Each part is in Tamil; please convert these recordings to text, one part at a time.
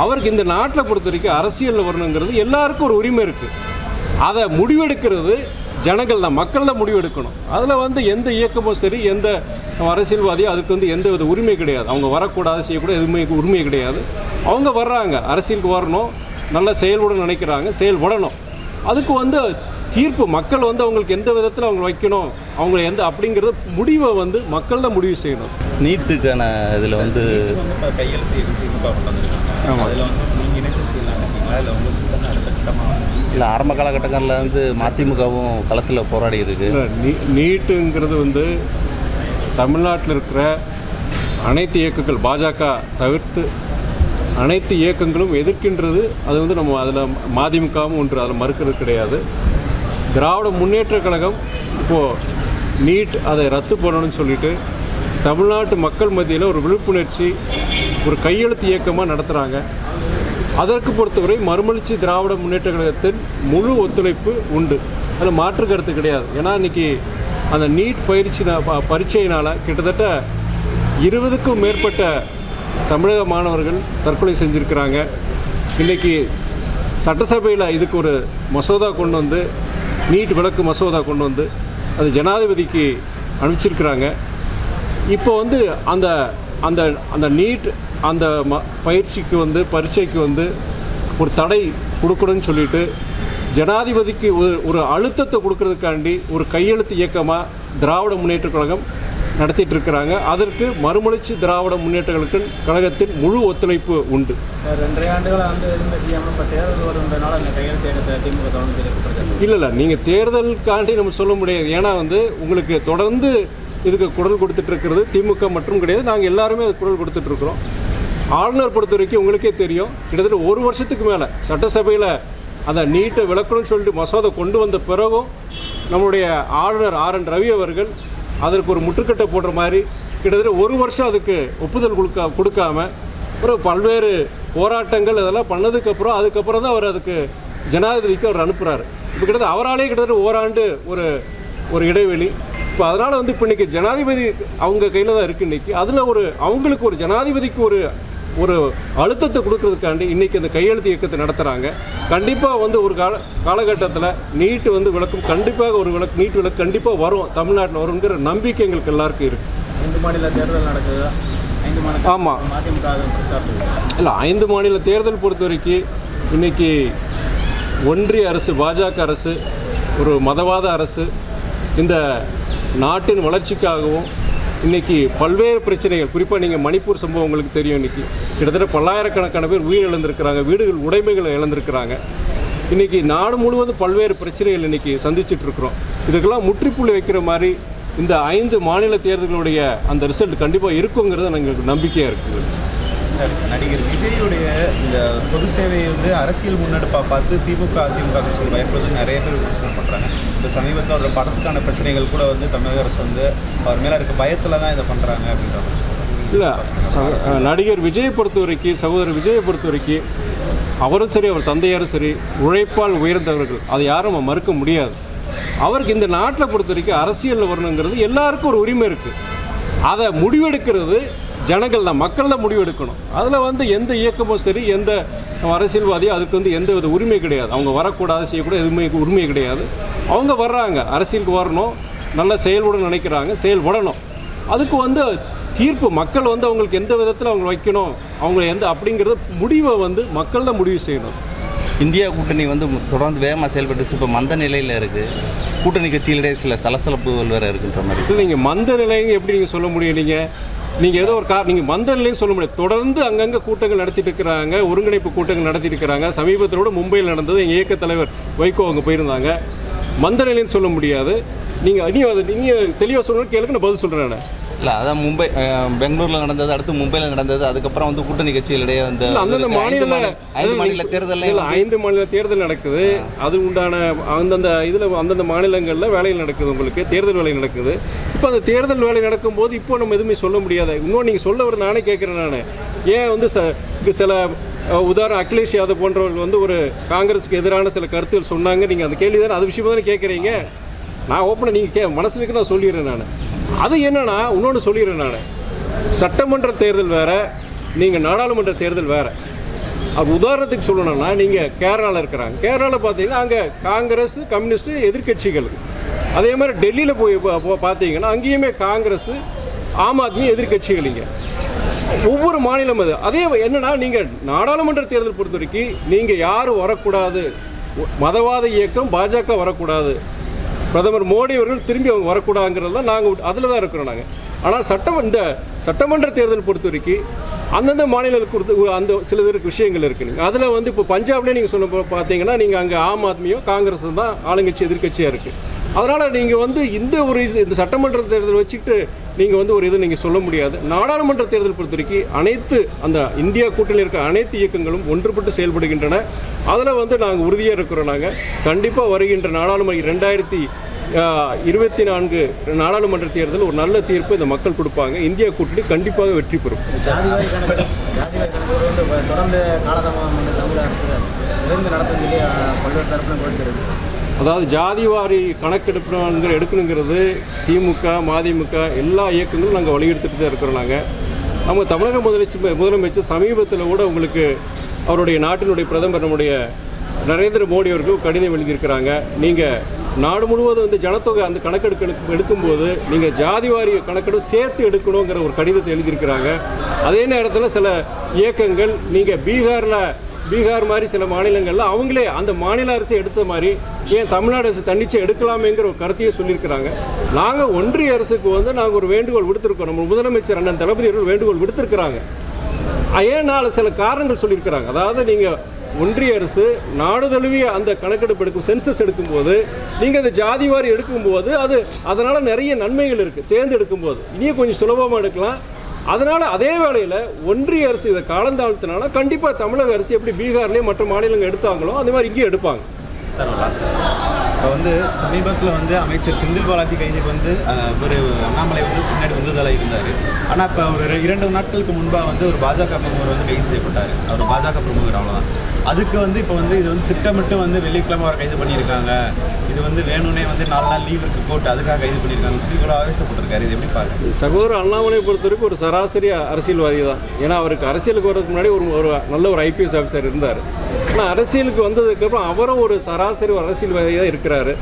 அவருக்கு இந்த நாட்டில் பொறுத்த வரைக்கும் அரசியலில் வரணுங்கிறது எல்லாருக்கும் ஒரு உரிமை இருக்குது அதை முடிவெடுக்கிறது ஜனங்கள் தான். மக்கள் தான் முடிவெடுக்கணும். அதில் வந்து எந்த இயக்கமும் சரி எந்த அரசியல்வாதியும் அதுக்கு வந்து எந்த வித உரிமை கிடையாது. அவங்க வரக்கூடாது செய்யக்கூடாது எதுவுமே உரிமை கிடையாது. அவங்க வர்றாங்க. அரசியலுக்கு வரணும். நல்ல செயல்பட நினைக்கிறாங்க. செயல்படணும். அதுக்கு வந்து தீர்ப்பு மக்கள் வந்து அவங்களுக்கு எந்த விதத்தில் அவங்க வைக்கணும் அவங்க எந்த அப்படிங்கிறத முடிவை வந்து மக்கள் தான் முடிவு செய்யணும். நீட்டுக்கான இதில் வந்து கையெழுத்து இல்லை ஆரம்ப காலகட்டங்களில் வந்து மதிமுகவும் களத்தில் போராடி இருக்கு. நீட்டுங்கிறது வந்து தமிழ்நாட்டில் இருக்கிற அனைத்து இயக்கங்கள் பாஜக தவிர்த்து அனைத்து இயக்கங்களும் எதிர்க்கின்றது. அது வந்து நம்ம அதில் மதிமுகவும் ஒன்று அதில் மறுக்கிறது கிடையாது. திராவிட முன்னேற்ற கழகம் இப்போது நீட் அதை ரத்து பண்ணணும்னு சொல்லிட்டு தமிழ்நாட்டு மக்கள் மத்தியில் ஒரு விழிப்புணர்ச்சி ஒரு கையெழுத்து இயக்கமாக நடத்துகிறாங்க அதற்கு பொறுத்தவரை மறுமலர்ச்சி திராவிட முன்னேற்ற கழகத்தின் முழு ஒத்துழைப்பு உண்டு. அதில் மாற்று கருத்து கிடையாது. ஏன்னா இன்றைக்கி அந்த நீட் பயிற்சி பரீட்சையினால் கிட்டத்தட்ட இருபதுக்கும் மேற்பட்ட தமிழக மாணவர்கள் தற்கொலை செஞ்சுருக்கிறாங்க. இன்னைக்கு சட்டசபையில் இதுக்கு ஒரு மசோதா கொண்டு வந்து நீட் விளக்கு மசோதா கொண்டு வந்து அது ஜனாதிபதிக்கு அனுப்பிச்சிருக்கிறாங்க. இப்போ வந்து அந்த அந்த அந்த நீட் அந்த ம பயிற்சிக்கு வந்து பரீட்சைக்கு வந்து ஒரு தடை கொடுக்கணும்னு சொல்லிட்டு ஜனாதிபதிக்கு ஒரு ஒரு அழுத்தத்தை கொடுக்கறதுக்காண்டி ஒரு கையெழுத்து இயக்கமாக திராவிட முன்னேற்றக் கழகம் நடத்திட்டு இருக்கிறாங்க அதற்கு மறுமலர்ச்சி திராவிட முன்னேற்ற கழகத்தின் முழு ஒத்துழைப்பு உண்டு. ரெண்டரை ஆண்டுகளாக வந்து எதுவுமே செய்யாமல் தேர்தல் அந்த கையெழுத்து எடுத்த திமுக தொடர்ந்து எதிர்க்கப்படுகிறது இல்லை இல்லை. நீங்கள் தேர்தலுக்காண்டி நம்ம சொல்ல முடியாது. ஏன்னா வந்து உங்களுக்கு தொடர்ந்து இதுக்கு குரல் கொடுத்துட்டு இருக்கிறது திமுக மற்றும் கிடையாது. நாங்கள் எல்லாருமே அதுக்கு குரல் கொடுத்துட்டு இருக்கிறோம் ஆளுநர் பொறுத்த வரைக்கும் உங்களுக்கே தெரியும். கிட்டத்தட்ட ஒரு வருஷத்துக்கு மேலே சட்டசபையில் அந்த நீட்டை விளக்கணும்னு சொல்லிட்டு மசோதா கொண்டு வந்த பிறகும் நம்மளுடைய ஆளுநர் ஆர் என் ரவி அவர்கள் அதற்கு ஒரு முற்றுக்கட்டை போடுற மாதிரி கிட்டத்தட்ட ஒரு வருஷம் அதுக்கு ஒப்புதல் கொடுக்க கொடுக்காம அப்புறம் பல்வேறு போராட்டங்கள் இதெல்லாம் பண்ணதுக்கப்புறம் அதுக்கப்புறம் தான் அவர் அதுக்கு ஜனாதிபதிக்கு அவர் அனுப்புகிறார் இப்போ கிட்டத்தட்ட அவராலே கிட்டத்தட்ட ஓராண்டு ஒரு ஒரு இடைவெளி. இப்போ அதனால் வந்து இப்போ இன்னைக்கு ஜனாதிபதி அவங்க கையில் தான் இருக்குது இன்றைக்கி அதில் ஒரு அவங்களுக்கு ஒரு ஜனாதிபதிக்கு ஒரு ஒரு அழுத்தத்தை கொடுக்கறதுக்காண்டி இன்னைக்கு அந்த கையெழுத்து இயக்கத்தை நடத்துகிறாங்க கண்டிப்பாக வந்து ஒரு கால காலகட்டத்தில் நீட் வந்து விளக்கும் கண்டிப்பாக ஒரு விளக்கு நீட் விளக்கு கண்டிப்பாக வரும். தமிழ்நாட்டில் வருங்கிற நம்பிக்கை எங்களுக்கு எல்லாருக்கும் இருக்குது ஐந்து மாநில தேர்தல் நடக்குது? ஐந்து மாநில ஆமா. மதிமுக பிரச்சாரத்தில் இல்லை ஐந்து மாநில தேர்தல் பொறுத்த வரைக்கும் இன்னைக்கு ஒன்றிய அரசு பாஜக அரசு ஒரு மதவாத அரசு இந்த நாட்டின் வளர்ச்சிக்காகவும் இன்னைக்கு பல்வேறு பிரச்சனைகள். குறிப்பாக நீங்கள் மணிப்பூர் சம்பவம் உங்களுக்கு தெரியும் இன்னைக்கு. கிட்டத்தட்ட பல்லாயிரக்கணக்கான பேர் உயிர் இழந்திருக்கிறாங்க வீடுகள் உடைமைகளை இழந்திருக்கிறாங்க. இன்னைக்கு நாடு முழுவதும் பல்வேறு பிரச்சனைகள் இன்னைக்கு சந்திச்சுட்டு இருக்கிறோம் இதுக்கெல்லாம் முற்றுப்புள்ளி வைக்கிற மாதிரி இந்த ஐந்து மாநில தேர்தல்களுடைய அந்த ரிசல்ட் கண்டிப்பாக இருக்குங்கிறது எங்களுக்கு நம்பிக்கையாக இருக்குது. நடிகர் விஜயுடைய இந்த பொது சேவையை வந்து அரசியல் முன்னெடுப்பாக பார்த்து திமுக அதிமுக கட்சிகள் பயப்படுவது நிறைய பேர் விமர்சனம் பண்ணுறாங்க இப்போ சமீபத்தில் அவரோட படத்துக்கான பிரச்சனைகள் கூட வந்து தமிழக அரசு வந்து அவர் மேலே இருக்க பயத்தில் தான் இதை பண்ணுறாங்க அப்படின்ற இல்லை ச- நடிகர் விஜயை பொறுத்த வரைக்கும் சகோதரர் விஜயை பொறுத்த வரைக்கும் அவரும் சரி அவர் தந்தையாரும் சரி உழைப்பால் உயர்ந்தவர்கள். அதை யாரும் நம்ம மறுக்க முடியாது. அவருக்கு இந்த நாட்டில் பொறுத்த வரைக்கும் அரசியலில் வரணுங்கிறது எல்லாருக்கும் ஒரு உரிமை இருக்குது அதை முடிவெடுக்கிறது ஜனங்கள் தான் மக்கள் தான் முடிவெடுக்கணும் அதில் வந்து எந்த இயக்கமும் சரி எந்த அரசியல்வாதியும் அதுக்கு வந்து எந்த வித உரிமை கிடையாது. அவங்க வரக்கூடாது செய்யக்கூடாது எதுவுமே உரிமை கிடையாது. அவங்க வர்றாங்க அரசியலுக்கு வரணும் நல்ல செயல்பட நினைக்கிறாங்க செயல்படணும். அதுக்கு வந்து தீர்ப்பு மக்கள் வந்து அவங்களுக்கு எந்த விதத்தில் அவங்க வைக்கணும் அவங்க எந்த அப்படிங்கிறத முடிவை வந்து மக்கள் தான் முடிவு செய்யணும். இந்தியா கூட்டணி வந்து தொடர்ந்து வேகமாக செயல்பட்டுச்சு. இப்போ மந்த நிலையில் இருக்குது கூட்டணி கட்சிகளிடையே சில சலசலப்புகள் வேறு இருக்குன்ற மாதிரி. நீங்கள் மந்த நிலைங்க எப்படி நீங்கள் சொல்ல முடியும் நீங்கள் நீங்கள் ஏதோ ஒரு கார் நீங்கள் மந்த சொல்ல முடியாது. தொடர்ந்து அங்கங்கே கூட்டங்கள் நடத்திட்டு இருக்கிறாங்க ஒருங்கிணைப்பு கூட்டங்கள் நடத்திட்டு இருக்கிறாங்க. சமீபத்தில் கூட மும்பையில் நடந்தது. எங்கள் இயக்க தலைவர் வைகோ அங்கே போயிருந்தாங்க. மந்த நிலைன்னு சொல்ல முடியாது. நீங்கள் நீ நீங்கள் தெளிவாக சொல்லணும் கேளுங்க நான் பதில் சொல்கிறேன் நான். இல்லை அதான் மும்பை பெங்களூர்ல நடந்தது அடுத்து மும்பையில் நடந்தது அதுக்கப்புறம் வந்து கூட்டணி கட்சிகளிடையே வந்து அந்தந்த மாநில ஐந்து மாநில தேர்தலில் இல்ல, ஐந்து மாநில தேர்தல் நடக்குது. அது உண்டான அந்தந்த இதுல அந்தந்த மாநிலங்கள்ல வேலைகள் நடக்குது உங்களுக்கு. தேர்தல் வேலை நடக்குது. இப்போ அந்த தேர்தல் வேலை நடக்கும்போது இப்போ நம்ம எதுவுமே சொல்ல முடியாது. இன்னும் நீங்க சொல்ல வர நானே கேட்கிறேன் நான். ஏன் வந்து சில உதாரணம் அகிலேஷ் யாதவ் போன்றவர்கள் வந்து ஒரு காங்கிரஸுக்கு எதிரான சில கருத்துகள் சொன்னாங்க. நீங்க அந்த கேள்வி தானே அது விஷயமா தானே கேட்குறீங்க நான் ஓப்பனாக நீங்கள் கே மனசுல இருக்க நான் சொல்லிடுறேன் நான். அது என்னன்னா இன்னொன்று சொல்லிடுறேன் நான். சட்டமன்ற தேர்தல் வேற நீங்கள் நாடாளுமன்ற தேர்தல் வேற. அது உதாரணத்துக்கு சொல்லணும்னா நீங்கள் கேரளாவில் இருக்கிறாங்க. கேரளாவில் பார்த்தீங்கன்னா அங்கே காங்கிரஸ் கம்யூனிஸ்ட் எதிர்க்கட்சிகள். அதே மாதிரி டெல்லியில் போய் பார்த்தீங்கன்னா அங்கேயுமே காங்கிரஸ் ஆம் ஆத்மி எதிர்க்கட்சிகளிங்க ஒவ்வொரு மாநிலம் அது. அதே என்னன்னா நீங்கள் நாடாளுமன்ற தேர்தல் பொறுத்த வரைக்கும் நீங்கள் யாரும் வரக்கூடாது. மதவாத இயக்கம் பாஜக வரக்கூடாது. பிரதமர் மோடி அவர்கள் திரும்பி அவங்க வரக்கூடாதுங்கிறது தான் நாங்கள் அதில் தான் இருக்கிறோம் நாங்கள் ஆனால் சட்டம் இந்த சட்டமன்ற தேர்தல் பொறுத்த வரைக்கும் அந்தந்த மாநிலங்களுக்கு கொடுத்து அந்த சில இதற்கு விஷயங்கள் இருக்குதுங்க அதில் வந்து இப்போ பஞ்சாப்லேயே நீங்கள் சொன்ன பார்த்தீங்கன்னா நீங்கள் அங்கே ஆம் ஆத்மியும் காங்கிரஸ் தான் ஆளுங்கட்சி எதிர்க்கட்சியாக இருக்குது அதனால் நீங்கள் வந்து இந்த ஒரு இது இந்த சட்டமன்ற தேர்தல் வச்சுக்கிட்டு நீங்கள் வந்து ஒரு இது நீங்கள் சொல்ல முடியாது. நாடாளுமன்ற தேர்தல் பொறுத்த வரைக்கும் அனைத்து அந்த இந்தியா கூட்டணியில் இருக்க அனைத்து இயக்கங்களும் ஒன்றுபட்டு செயல்படுகின்றன. அதில் வந்து நாங்கள் உறுதியாக இருக்கிறோம் நாங்கள் கண்டிப்பாக வருகின்ற நாடாளுமன்ற ரெண்டாயிரத்தி இருபத்தி நான்கு நாடாளுமன்ற தேர்தல் ஒரு நல்ல தீர்ப்பு இந்த மக்கள் கொடுப்பாங்க. இந்தியா கூட்டணி கண்டிப்பாக வெற்றி பெறும் ஜாதிவாரி கணக்கு ஜாதிவாரி கணக்கு வந்து இப்ப தொடர்ந்து காலதாமதம் வந்து தமிழக அரசு விரைந்து நடத்தும் சொல்லி அஹ், பல்வேறு தரப்பிலும் கோரிக்கிறது அதாவது ஜாதிவாரி கணக்கெடுப்புங்கிற எடுக்கணுங்கிறது திமுக மதிமுக எல்லா இயக்கங்களும் நாங்கள் வலியுறுத்திட்டு தான் இருக்கிறோம் நாங்கள் நம்ம தமிழக முதலமைச்சர் முதலமைச்சர் சமீபத்தில் கூட உங்களுக்கு அவருடைய நாட்டினுடைய பிரதமர் நம்முடைய நரேந்திர மோடி அவர்கள் கடிதம் எழுதியிருக்கிறாங்க. நீங்கள் நாடு முழுவதும் வந்து ஜனத்தொகை அந்த கணக்கெடுக்க எடுக்கும்போது நீங்கள் ஜாதிவாரி கணக்கெடு சேர்த்து எடுக்கணுங்கிற ஒரு கடிதத்தை எழுதியிருக்கிறாங்க. அதே நேரத்தில் சில இயக்கங்கள் நீங்கள் பீகாரில் பீகார் மாதிரி சில மாநிலங்களில் அவங்களே அந்த மாநில அரசு எடுத்த மாதிரி ஏன் தமிழ்நாடு அரசு தன்னிச்சை எடுக்கலாமேங்கிற ஒரு கருத்தையே சொல்லியிருக்கிறாங்க. நாங்கள் ஒன்றிய அரசுக்கு வந்து நாங்கள் ஒரு வேண்டுகோள் விடுத்திருக்கோம் நம்ம முதலமைச்சர் அண்ணன் தளபதி அவர்கள் வேண்டுகோள் விடுத்திருக்கிறாங்க. ஏன் நாலு சில காரணங்கள் சொல்லியிருக்கிறாங்க. அதாவது நீங்கள் ஒன்றிய அரசு நாடு தழுவிய அந்த கணக்கெடுப்பு எடுக்கும் சென்சஸ் எடுக்கும்போது நீங்கள் அந்த ஜாதிவாரி எடுக்கும்போது அது அதனால் நிறைய நன்மைகள் இருக்குது சேர்ந்து எடுக்கும்போது. இனியும் கொஞ்சம் சுலபமாக எடுக்கலாம். அதனால அதே வேளையில் ஒன்றிய அரசு இதை காலந்தாழ்த்தினால கண்டிப்பாக தமிழக அரசு எப்படி பீகார்லேயும் மற்ற மாநிலங்கள் எடுத்தாங்களோ அந்த மாதிரி இங்கேயும் எடுப்பாங்க. இப்போ வந்து சமீபத்தில் வந்து அமைச்சர் செந்தில் பாலாஜி கைதுக்கு வந்து ஒரு அண்ணாமலை வந்து பின்னாடி உந்துதலாக இருந்தார். ஆனால் இப்போ ஒரு இரண்டு நாட்களுக்கு முன்பாக வந்து ஒரு பாஜக பிரமுகர் வந்து கைது செய்யப்பட்டார். அவர் பாஜக பிரமுகர் அவ்வளோதான் அதுக்கு வந்து இப்போ வந்து இது வந்து திட்டமிட்டு வந்து வெள்ளிக்கிழமை அவர் கைது பண்ணியிருக்காங்க. இது வந்து வேணும்னே வந்து நாலு நாள் லீவ் இருக்கு கோர்ட் அதுக்காக கைது பண்ணியிருக்காங்க சொல்லி இவ்வளோ ஆவேசப்பட்டிருக்காரு. இது எப்படி பாருங்க? சகோதரர் அண்ணாமலை பொறுத்தவரைக்கும் ஒரு சராசரி அரசியல்வாதி தான். ஏன்னா அவருக்கு அரசியலுக்கு வரதுக்கு முன்னாடி ஒரு ஒரு நல்ல ஒரு ஐபிஎஸ் ஆஃபீஸர் இருந்தார். ஆனால் அரசியலுக்கு வந்ததுக்கப்புறம் அவரும் ஒரு சராசரி ஒரு அரசியல்வாதி தான் இருக்கிறாரு.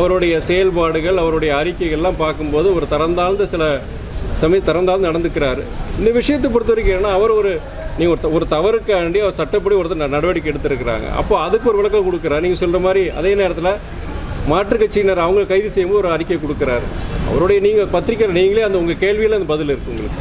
அவருடைய செயல்பாடுகள் அவருடைய அறிக்கைகள்லாம் பார்க்கும்போது ஒரு தரந்தாழ்ந்த சில சமயம் திறந்தாலும் நடந்துக்கிறாரு. இந்த விஷயத்தை பொறுத்த வரைக்கும் ஏன்னா அவர் ஒரு நீங்கள் ஒரு ஒரு தவறுக்காண்டி அவர் சட்டப்படி ஒருத்தர் நடவடிக்கை எடுத்திருக்கிறாங்க. அப்போ அதுக்கு ஒரு விளக்கம் கொடுக்குறாரு. நீங்கள் சொல்கிற மாதிரி அதே நேரத்தில் மாற்றுக் கட்சியினர் அவங்க கைது செய்யும்போது ஒரு அறிக்கை கொடுக்குறாரு. அவருடைய நீங்கள் பத்திரிக்கை நீங்களே அந்த உங்கள் கேள்வியில் அந்த பதில் இருக்கு உங்களுக்கு.